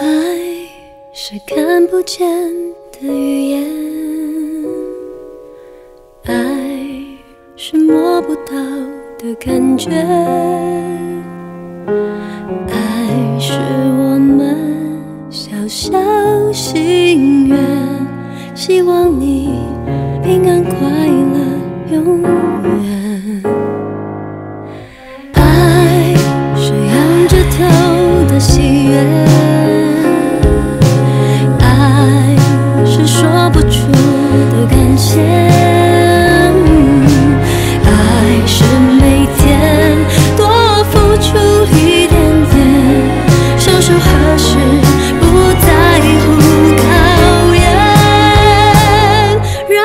爱是看不见的语言，爱是摸不到的感觉，爱是我们小小心愿，希望你平安快乐永远。爱是仰着头的喜悦，说不出的感谢，爱是每天多付出一点点，双手合十不在乎考验，让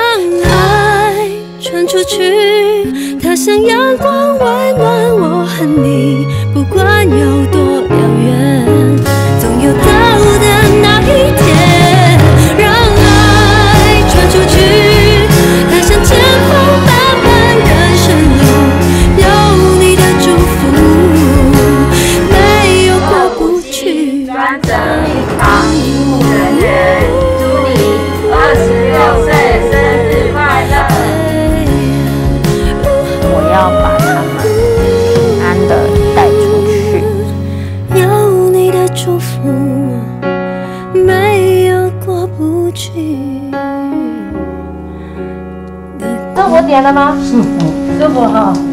爱传出去，它像阳光温暖我和你，不管有多点了吗？舒服，舒服哈。